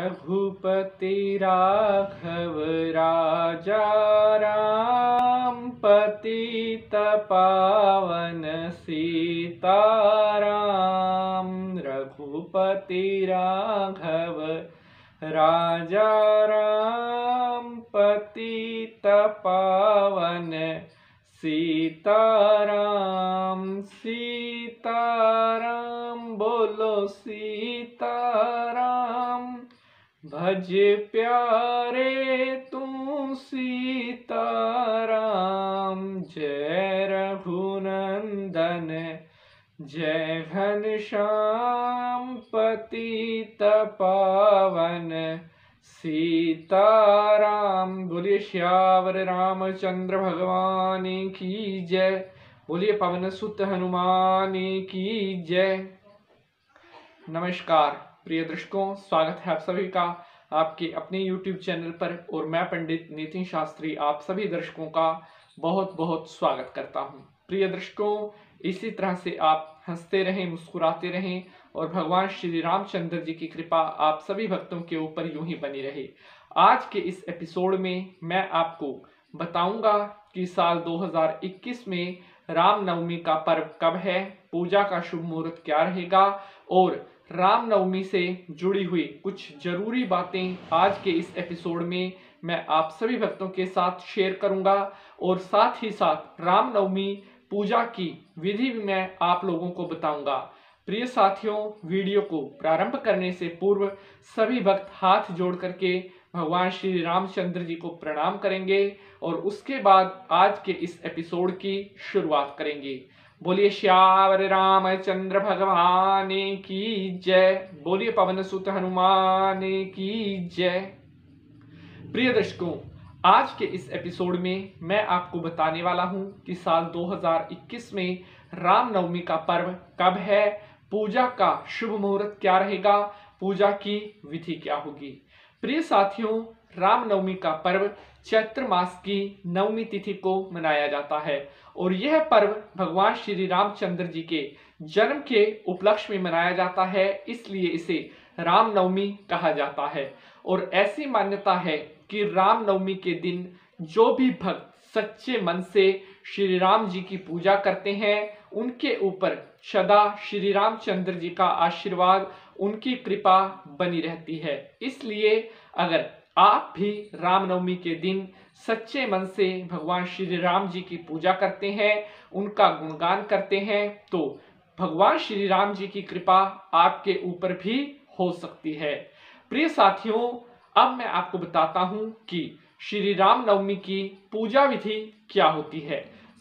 रघुपति राघव राजा राम पतित पावन सीताराम। रघुपति राघव राजा राम पतित पावन सीताराम। सीताराम बोलो सीताराम। भज प्यारे तू सीताराम जय रघुनंदन, जय घन घनश्याम पतित पावन। सीताराम, बोलिए श्यावर रामचंद्र भगवान की जय। बोलिए पवन सुत हनुमान की जय। नमस्कार। प्रिय दर्शकों, स्वागत है आप सभी का आपके अपने YouTube चैनल पर और मैं पंडित नितिन शास्त्री आप सभी दर्शकों का बहुत बहुत स्वागत करता हूँ। प्रिय दर्शकों, इसी तरह से आप हँसते रहें, मुस्कुराते रहें और भगवान श्री रामचंद्र जी की कृपा आप सभी भक्तों के ऊपर यूँ ही बनी रहे। आज के इस एपिसोड में मैं आपको बताऊँगा कि साल 2021 में रामनवमी का पर्व कब है, पूजा का शुभ मुहूर्त क्या रहेगा और रामनवमी से जुड़ी हुई कुछ ज़रूरी बातें आज के इस एपिसोड में मैं आप सभी भक्तों के साथ शेयर करूँगा और साथ ही साथ रामनवमी पूजा की विधि भी मैं आप लोगों को बताऊँगा। प्रिय साथियों, वीडियो को प्रारंभ करने से पूर्व सभी भक्त हाथ जोड़ करके भगवान श्री रामचंद्र जी को प्रणाम करेंगे और उसके बाद आज के इस एपिसोड की शुरुआत करेंगे। बोलिए, श्यावर रामचंद्र भगवान की जय। बोलिए पवन सुत हनुमान की जय। प्रिय दर्शकों, आज के इस एपिसोड में मैं आपको बताने वाला हूँ कि साल 2021 में रामनवमी का पर्व कब है, पूजा का शुभ मुहूर्त क्या रहेगा, पूजा की विधि क्या होगी। प्रिय साथियों रामनवमी का पर्व चैत्र मास की नवमी तिथि को मनाया जाता है। और यह पर्व भगवान श्री रामचंद्र जी के जन्म के उपलक्ष्य में मनाया जाता है, इसलिए इसे रामनवमी कहा जाता है। और ऐसी मान्यता है कि रामनवमी के दिन जो भी भक्त सच्चे मन से श्री राम जी की पूजा करते हैं, उनके ऊपर सदा श्री रामचंद्र जी का आशीर्वाद, उनकी कृपा बनी रहती है। इसलिए अगर आप भी रामनवमी के दिन सच्चे मन से भगवान श्री राम जी की पूजा करते हैं, उनका गुणगान करते हैं तो भगवान श्री राम जी की कृपा आपके ऊपर भी हो सकती है। प्रिय साथियों, अब मैं आपको बताता हूँ कि श्री राम नवमी की पूजा विधि क्या होती है।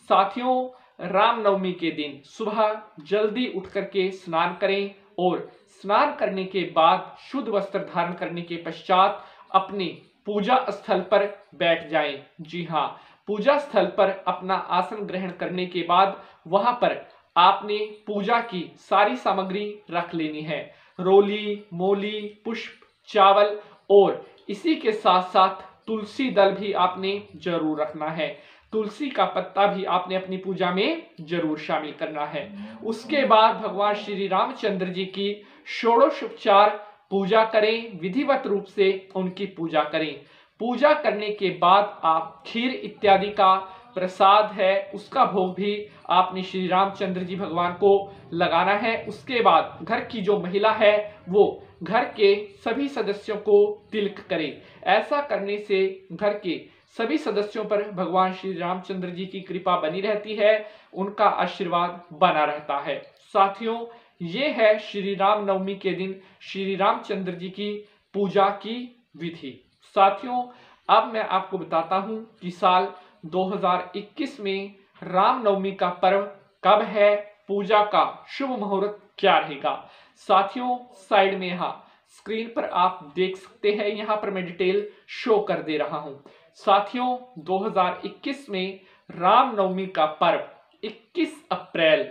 साथियों, रामनवमी के दिन सुबह जल्दी उठ करके स्नान करें और स्नान करने के बाद शुद्ध वस्त्र धारण करने के पश्चात अपने पूजा स्थल पर बैठ जाएँ। जी हाँ पूजा स्थल पर अपना आसन ग्रहण करने के बाद वहाँ पर आपने पूजा की सारी सामग्री रख लेनी है। रोली, मोली, पुष्प, चावल और इसी के साथ साथ तुलसी दल भी आपने ज़रूर रखना है। तुलसी का पत्ता भी आपने अपनी पूजा में ज़रूर शामिल करना है। उसके बाद भगवान श्री रामचंद्र जी की षोड़शोपचार पूजा करें, विधिवत रूप से उनकी पूजा करें। पूजा करने के बाद आप खीर इत्यादि का प्रसाद है, उसका भोग भी आपने श्री रामचंद्र जी भगवान को लगाना है। उसके बाद घर की जो महिला है, वो घर के सभी सदस्यों को तिलक करे। ऐसा करने से घर के सभी सदस्यों पर भगवान श्री रामचंद्र जी की कृपा बनी रहती है, उनका आशीर्वाद बना रहता है। साथियों ये है श्री राम नवमी के दिन श्री रामचंद्र जी की पूजा की विधि। साथियों, अब मैं आपको बताता हूँ कि साल 2021 में रामनवमी का पर्व कब है, पूजा का शुभ मुहूर्त क्या रहेगा। साथियों, साइड में यहाँ स्क्रीन पर आप देख सकते हैं, यहाँ पर मैं डिटेल शो कर दे रहा हूँ। साथियों 2021 में रामनवमी का पर्व 21 अप्रैल,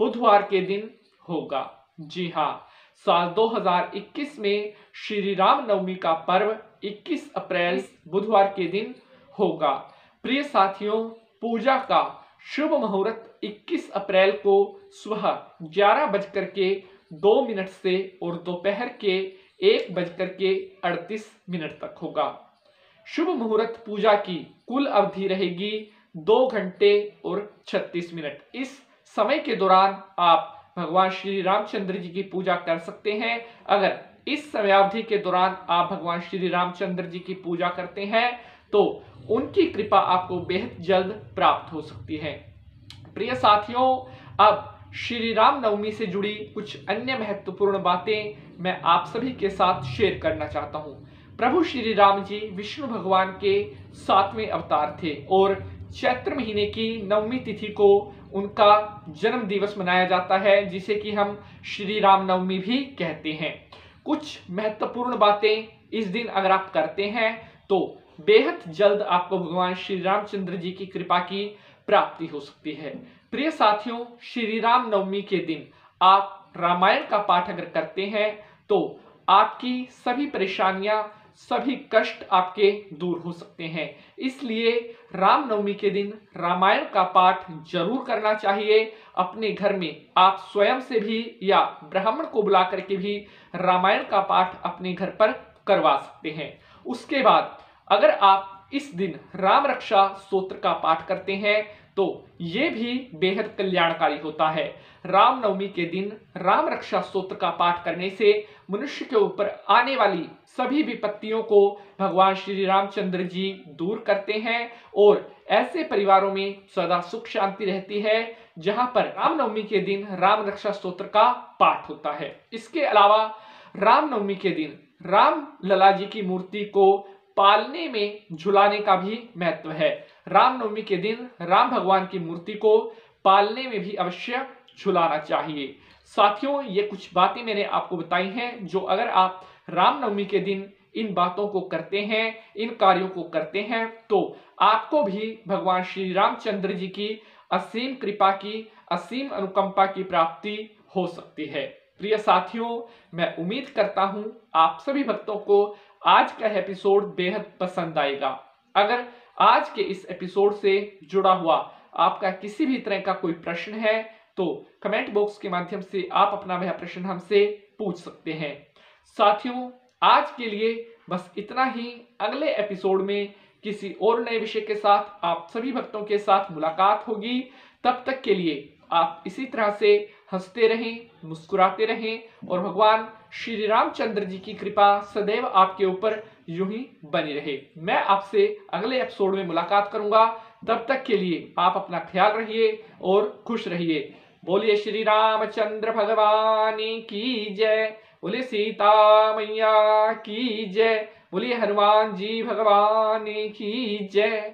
बुधवार के दिन होगा। जी हाँ साल 2021 में श्री राम नवमी का पर्व 21 अप्रैल बुधवार के दिन होगा। प्रिय साथियों, पूजा का शुभ मुहूर्त 21 अप्रैल को सुबह ग्यारह बजकर के दो मिनट से और दोपहर के एक बजकर के अड़तीस मिनट तक होगा। शुभ मुहूर्त पूजा की कुल अवधि रहेगी दो घंटे और छत्तीस मिनट। इस समय के दौरान आप भगवान श्री रामचंद्र जी की पूजा कर सकते हैं। अगर इस समयावधि के दौरान आप भगवान श्री रामचंद्र जी की पूजा करते हैं तो उनकी कृपा आपको बेहद जल्द प्राप्त हो सकती है। प्रिय साथियों, अब श्री राम नवमी से जुड़ी कुछ अन्य महत्वपूर्ण बातें मैं आप सभी के साथ शेयर करना चाहता हूँ। प्रभु श्री राम जी विष्णु भगवान के सातवें अवतार थे और चैत्र महीने की नवमी तिथि को उनका जन्म दिवस मनाया जाता है, जिसे कि हम श्री राम नवमी भी कहते हैं। कुछ महत्वपूर्ण बातें इस दिन अगर आप करते हैं तो बेहद जल्द आपको भगवान श्री रामचंद्र जी की कृपा की प्राप्ति हो सकती है। प्रिय साथियों, श्री राम नवमी के दिन आप रामायण का पाठ अगर करते हैं तो आपकी सभी परेशानियाँ सभी कष्ट आपके दूर हो सकते हैं। इसलिए रामनवमी के दिन रामायण का पाठ ज़रूर करना चाहिए। अपने घर में आप स्वयं से भी या ब्राह्मण को बुला करके भी रामायण का पाठ अपने घर पर करवा सकते हैं। उसके बाद अगर आप इस दिन राम रक्षा सूत्र का पाठ करते हैं तो ये भी बेहद कल्याणकारी होता है। रामनवमी के दिन राम रक्षा स्त्रोत्र का पाठ करने से मनुष्य के ऊपर आने वाली सभी विपत्तियों को भगवान श्री रामचंद्र जी दूर करते हैं और ऐसे परिवारों में सदा सुख शांति रहती है, जहाँ पर रामनवमी के दिन राम रक्षा स्त्रोत्र का पाठ होता है। इसके अलावा रामनवमी के दिन राम लला जी की मूर्ति को पालने में झुलाने का भी महत्व है। रामनवमी के दिन राम भगवान की मूर्ति को पालने में भी अवश्य झुलाना चाहिए। साथियों, ये कुछ बातें मैंने आपको बताई हैं जो अगर आप रामनवमी के दिन इन बातों को करते हैं, इन कार्यों को करते हैं तो आपको भी भगवान श्री रामचंद्र जी की असीम कृपा की, असीम अनुकंपा की प्राप्ति हो सकती है। प्रिय साथियों, मैं उम्मीद करता हूँ आप सभी भक्तों को आज का एपिसोड बेहद पसंद आएगा। अगर आज के इस एपिसोड से जुड़ा हुआ आपका किसी भी तरह का कोई प्रश्न है तो कमेंट बॉक्स के माध्यम से आप अपना वह प्रश्न हमसे पूछ सकते हैं। साथियों, आज के लिए बस इतना ही। अगले एपिसोड में किसी और नए विषय के साथ आप सभी भक्तों के साथ मुलाकात होगी। तब तक के लिए आप इसी तरह से हँसते रहें, मुस्कुराते रहें और भगवान श्री रामचंद्र जी की कृपा सदैव आपके ऊपर यूँ ही बनी रहे। मैं आपसे अगले एपिसोड में मुलाकात करूँगा। तब तक के लिए आप अपना ख्याल रहिए और खुश रहिए। बोलिए श्री रामचंद्र भगवान की जय, बोलिए सीता मैया की जय, बोलिए हनुमान जी भगवान की जय।